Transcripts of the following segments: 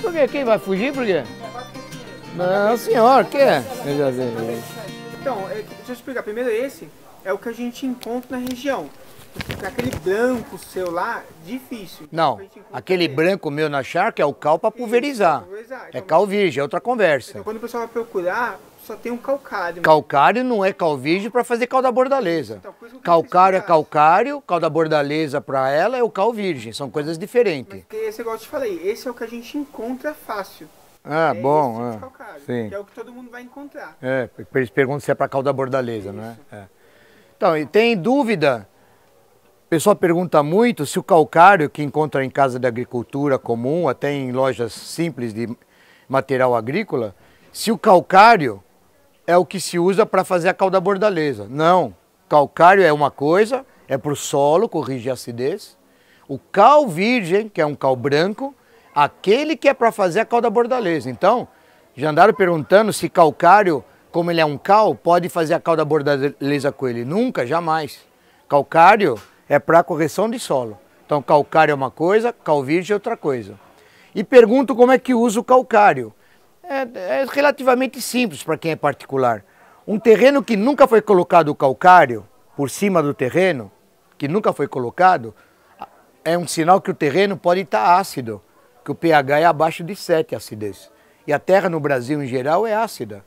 Por quê? Quem vai fugir por quê? Não, senhor, que é? Então, é, deixa eu explicar. Primeiro esse é o que a gente encontra na região. Porque Aquele branco seu lá, difícil. Não, aquele esse. branco meu na charca é o cal para pulverizar. pulverizar. É Então, cal virgem, é outra conversa. Então, quando o pessoal vai procurar, só tem um calcário. Calcário não é cal virgem para fazer cal da bordaleza. Então, Calcário é calcário, cal da bordaleza para ela é o cal virgem. São coisas diferentes. Porque esse igual eu te falei, esse é o que a gente encontra fácil. Ah, é bom. tipo ah, calcário, sim. É o que todo mundo vai encontrar. É, eles perguntam se é para cal da bordaleza, não é? É. Então, e tem dúvida. O pessoal pergunta muito se o calcário que encontra em casa de agricultura comum, até em lojas simples de material agrícola, se o calcário é o que se usa para fazer a cal da bordaleza. Não. Calcário é uma coisa, é para o solo, corrigir a acidez. O cal virgem, que é um cal branco, aquele que é para fazer a cal da bordaleza. Então, já andaram perguntando se calcário, como ele é um cal, pode fazer a cal da bordaleza com ele. Nunca, jamais. Calcário é para correção de solo. Então, calcário é uma coisa, cal virgem é outra coisa. E pergunto como é que usa o calcário. É, é relativamente simples para quem é particular. Um terreno que nunca foi colocado calcário por cima do terreno, que nunca foi colocado, é um sinal que o terreno pode estar ácido, que o pH é abaixo de 7 a acidez. E a terra no Brasil em geral é ácida.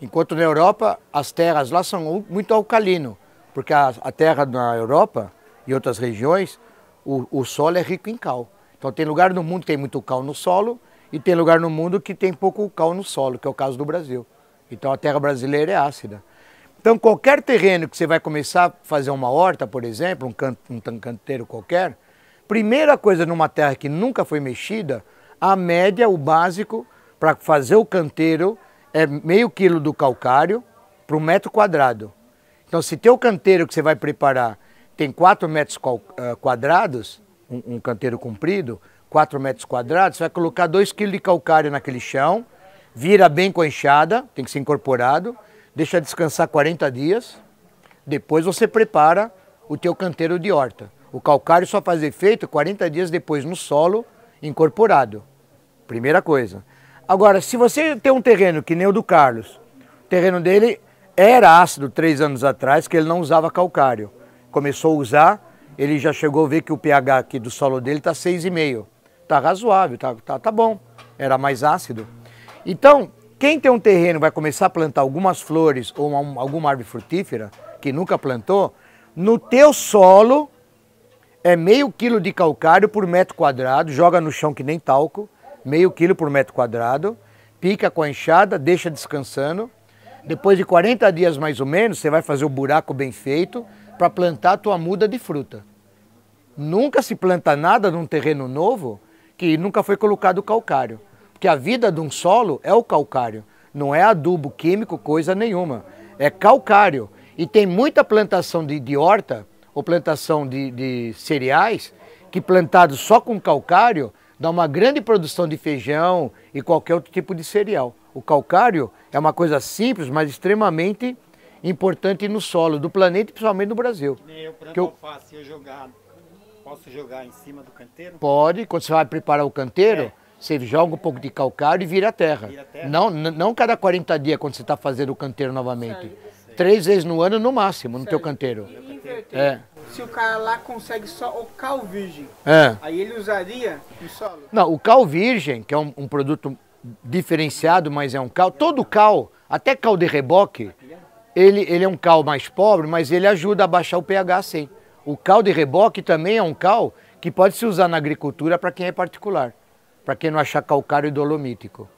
Enquanto na Europa as terras lá são muito alcalino, porque a, a terra na Europa e outras regiões, o, o solo é rico em cal. Então tem lugar no mundo que tem muito cal no solo e tem lugar no mundo que tem pouco cal no solo, que é o caso do Brasil. Então a terra brasileira é ácida. Então qualquer terreno que você vai começar a fazer uma horta, por exemplo, um, can, um canteiro qualquer, primeira coisa numa terra que nunca foi mexida, a média, o básico, para fazer o canteiro é meio quilo do calcário para um metro quadrado. Então, se teu canteiro que você vai preparar tem 4 metros ah, quadrados, um, um canteiro comprido, 4 metros quadrados, você vai colocar 2 quilos de calcário naquele chão, vira bem com a enxada, tem que ser incorporado, deixa descansar 40 dias, depois você prepara o teu canteiro de horta. O calcário só faz efeito 40 dias depois no solo, incorporado. Primeira coisa. Agora, se você tem um terreno que nem o do Carlos, o terreno dele era ácido três anos atrás, que ele não usava calcário. Começou a usar, ele já chegou a ver que o pH aqui do solo dele está 6,5. Está razoável, tá, tá, tá bom. Era mais ácido. Então, quem tem um terreno vai começar a plantar algumas flores ou uma- alguma árvore frutífera, que nunca plantou, no teu solo é meio quilo de calcário por metro quadrado, joga no chão que nem talco, meio quilo por metro quadrado, pica com a enxada, deixa descansando. Depois de 40 dias mais ou menos, você vai fazer o buraco bem feito para plantar a tua muda de fruta. Nunca se planta nada num terreno novo que nunca foi colocado calcário. Porque a vida de um solo é o calcário, não é adubo químico, coisa nenhuma. É calcário. E tem muita plantação de, de horta ou plantação de, de cereais que plantado só com calcário dá uma grande produção de feijão e qualquer outro tipo de cereal. O calcário é uma coisa simples, mas extremamente importante no solo do planeta principalmente no Brasil. Nem eu planto eu- alface, eu jogar, posso jogar em cima do canteiro? Pode, quando você vai preparar o canteiro, É. você joga um pouco de calcário e vira terra. Vira terra? Não, não cada 40 dias quando você está fazendo o canteiro novamente. Três vezes no ano no máximo no teu canteiro. E inverter. É. Se o cara lá consegue só o cal virgem, É. aí ele usaria no solo? Não, o cal virgem, que é um, um produto diferenciado, mas é um cal, todo cal, até cal de reboque, ele, ele é um cal mais pobre, mas ele ajuda a baixar o pH sim. O cal de reboque também é um cal que pode se usar na agricultura para quem é particular, para quem não achar calcário dolomítico.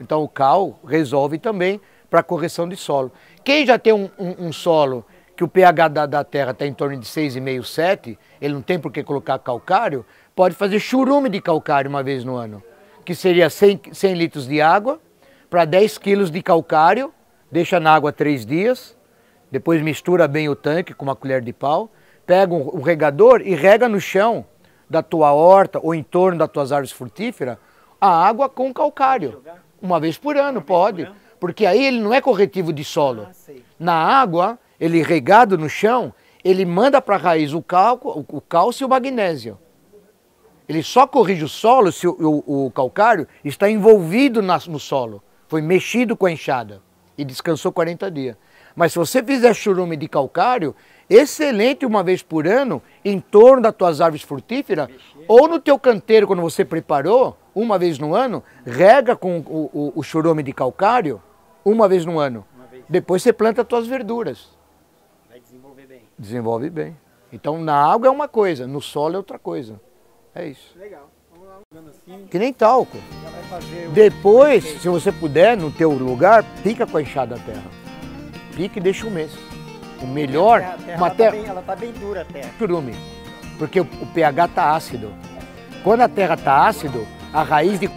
Então o cal resolve também para correção de solo. Quem já tem um, um- um solo que o pH da, da terra está em torno de 6,5, 7, ele não tem por que colocar calcário, pode fazer churume de calcário uma vez no ano, que seria 100, 100 litros de água para 10 quilos de calcário, deixa na água três dias, depois mistura bem o tanque com uma colher de pau, pega um, um regador e rega no chão da tua horta ou em torno das tuas árvores frutíferas a água com calcário. Uma vez por ano, pode. Porque aí ele não é corretivo de solo. Ah. Na água, ele regado no chão, ele manda para a raiz o, cálcio, o cálcio e o magnésio. Ele só corrige o solo se o, o, o calcário está envolvido na, no solo. Foi mexido com a enxada e descansou 40 dias. Mas se você fizer churume de calcário, excelente uma vez por ano, em torno das tuas árvores frutíferas, ou no teu canteiro, quando você preparou, uma vez no ano, rega com o, o, o churume de calcário, uma vez no ano. Vez. Depois você planta as tuas verduras. Vai desenvolver bem. Desenvolve bem. Então na água é uma coisa, no solo é outra coisa. É isso. Legal. Vamos lá. Assim, que nem talco. Depois, se você puder, no teu lugar, pica com a enxada a terra. Pica e deixa um mês. O melhor, a terra, uma ela terra... Tá bem, ela tá bem dura a terra. Churume, porque o, o pH tá ácido. Quando a terra tá ácido, a raiz de